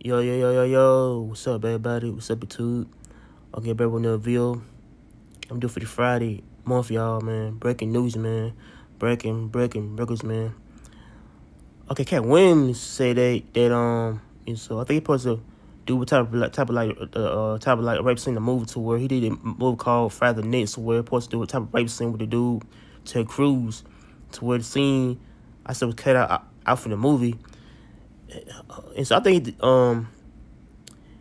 Yo, yo, yo, yo, yo. What's up, everybody? What's up, YouTube? Okay, back with another video. I'm due for the Friday month, y'all, man. Breaking news, man. Breaking, breaking records, man. Okay, Katt Williams say that, that, um, and so I think he supposed to do what type of, like type of like, uh, uh type of like rape scene, the movie to where he did a movie called Friday the Next, where he supposed to do a type of rape scene with the dude, Terry Crews, to where the scene, I said was cut out, out from the movie and so I think um,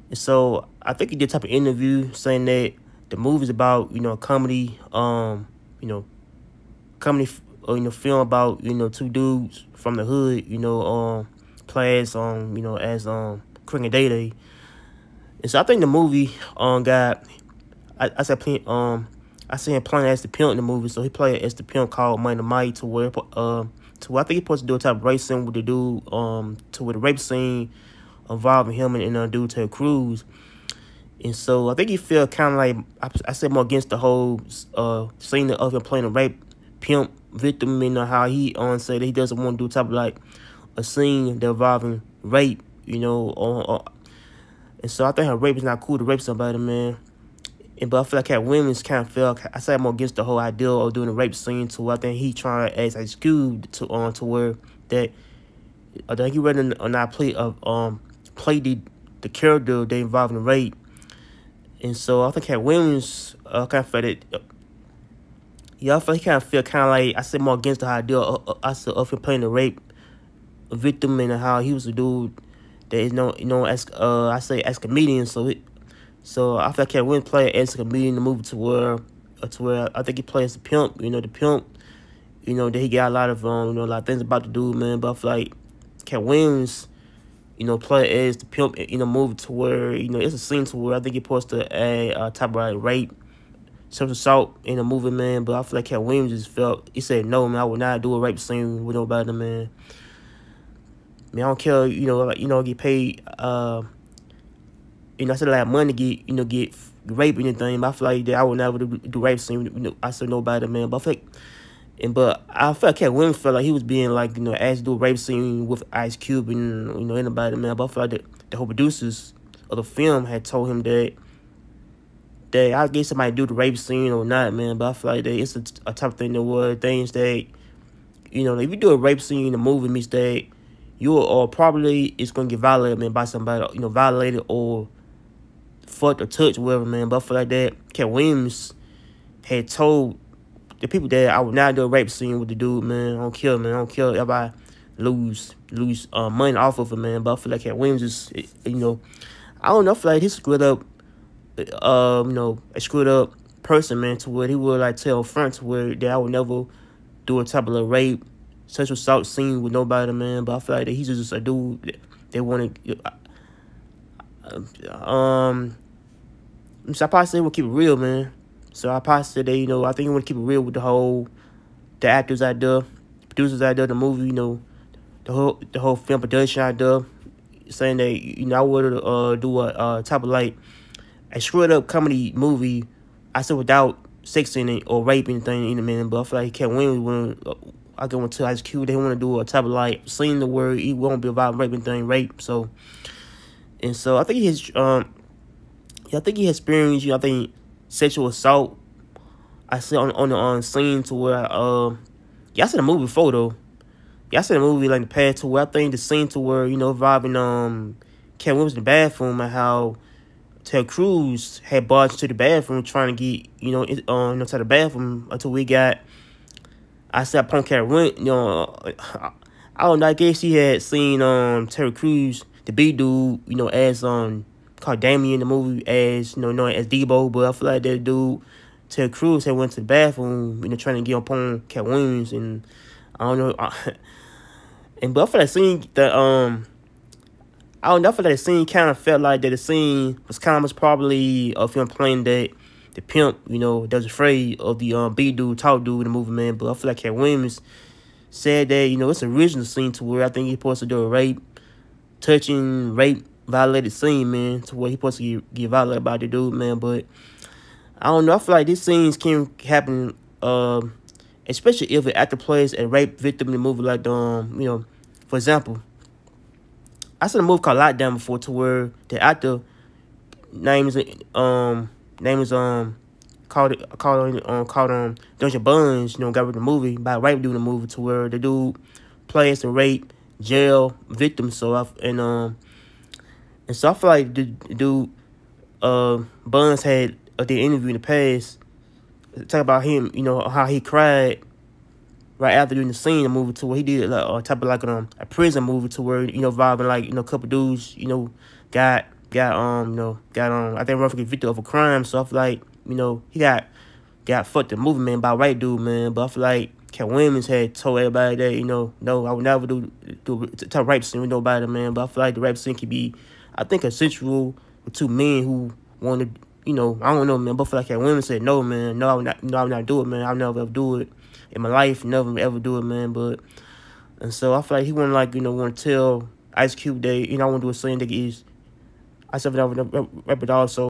and so I think he did type of interview saying that the movie's about you know comedy, um, you know, comedy, or, you know, film about you know two dudes from the hood, you know, um, play as um, you know, as um, Craig and Day Day. And so I think the movie um got, I, I said um, I see him playing as the pimp in the movie, so he played as the pimp called Money Mike to where um to I think he's supposed to do a type of rape scene with the dude, um, to with a rape scene involving him and, and uh, dude Terry Crews. And so I think he feel kind of like I, I said more against the whole uh scene of him playing a rape pimp victim and uh, how he on um, say that he doesn't want to do type of like a scene involving rape, you know. Or, or, and so I think her rape is not cool to rape somebody, man. And but I feel like Katt women's kind of felt I said more against the whole idea of doing a rape scene to I think he trying as a Cube to on uh, to where that I think he read or not play of um play the the character they involved in the rape. And so I think Katt Williams uh, kind of felt it. Uh, yeah, I feel kind of feel kind of like I said more against the idea of, uh, I said of him playing the rape victim and how he was a dude that is known you know as uh I say as comedian. So it, so I feel like Katt Williams played as a comedian in the movie to where, uh, to where I think he plays the pimp. You know, the pimp. You know that he got a lot of um, you know, a lot of things about the dude, man. But I feel like Katt Williams, you know, play as the pimp in the movie to where you know it's a scene to where I think he supposed to a uh, type of like rape, sexual assault in the movie, man. But I feel like Katt Williams just felt he said no, man. I would not do a rape scene with nobody, man. I mean, I don't care, you know, like you know, get paid. Uh, you know, I said I have money to get, you know, get rape or anything, but I feel like that I would never do, do rape scene. You know, I said nobody, man. But I feel like, and but I felt Katt Williams felt like he was being like, you know, asked to do a rape scene with Ice Cube and, you know, anybody, man. But I feel like the, the whole producers of the film had told him that, that I guess somebody do the rape scene or not, man. But I feel like that it's a, a type of thing that was things that, you know, if you do a rape scene in a movie, that you are uh, probably it's gonna get violated, man, by somebody, you know, violated or fucked or touched whatever, man. But for like that, Katt Williams had told the people that I would not do a rape scene with the dude, man. I don't kill, man. I don't kill if I lose lose uh, money off of it, man. But I feel like Katt Williams is, you know, I don't know. I feel like he's screwed up, um, you know, a screwed up person, man, to where he would like tell friends where that I would never do a type of a rape, sexual assault scene with nobody, man. But I feel like that he's just a dude they want to um, so I probably say we'll keep it real, man. So I probably say that, you know, I think we want to keep it real with the whole, the actors out there, producers out there, the movie, you know, the whole, the whole film production out there, saying that, you know, I would uh, do a uh, type of like a screwed up comedy movie, I said without sex in it or rape anything in a minute, but I feel like Katt Williams when uh, I go into Ice Cube, they want to do a type of like scene the word it won't be about rape anything, rape. So and so I think he's um yeah, I think he experienced you know, I think sexual assault. I see on on the on scene to where um uh, yeah, I seen a movie before though. Yeah, I seen a movie like the past to where I think the scene to where, you know, involving um Katt Williams in the bathroom and how Terry Crews had barged to the bathroom trying to get, you know, it, um, you the bathroom until we got I said Punk Cat went, you know, I don't know, I guess he had seen um Terry Crews the big dude, you know, as um called Damien in the movie as you know known as Debo, but I feel like that dude Terry Crews had went to the bathroom, you know, trying to get upon Katt Williams and I don't know and but I feel like scene that um I don't know, I feel like the scene kind of felt like that the scene was kind of was probably of him playing that the pimp, you know, that was afraid of the um big dude, tall dude in the movie, man. But I feel like Katt Williams said that, you know, it's original scene to where I think he's supposed to do a rape touching, rape, violated scene, man, to where he supposed to get, get violated by the dude, man. But I don't know. I feel like these scenes can happen, um, especially if an actor plays a rape victim in a movie like, um, you know, for example, I seen a movie called Lockdown before to where the actor names um name is um called it called um called um De'aundre Bonds, you know, got rid of the movie by rape dude in the movie to where the dude plays the rape jail victim so I and um and so I feel like the, dude uh Bonds had a the interview in the past talk about him, you know, how he cried right after doing the scene the movie to where he did like a type of like um, a prison movie to where you know vibing like you know a couple dudes you know got got um you know got um I think roughly convicted of a crime so I feel like you know he got got fucked the movie man by white dude man but I feel like Katt Williams had told everybody that you know no I would never do do type rape scene with nobody man but I feel like the rap scene could be I think a sensual with two men who wanted you know I don't know man but I feel like Katt Williams said no man no I would not no I would not do it man I'll never ever do it in my life, never ever do it, man. But and so I feel like he wouldn't like you know want to tell Ice Cube that you know I want to do a scene that is I said never rap it also.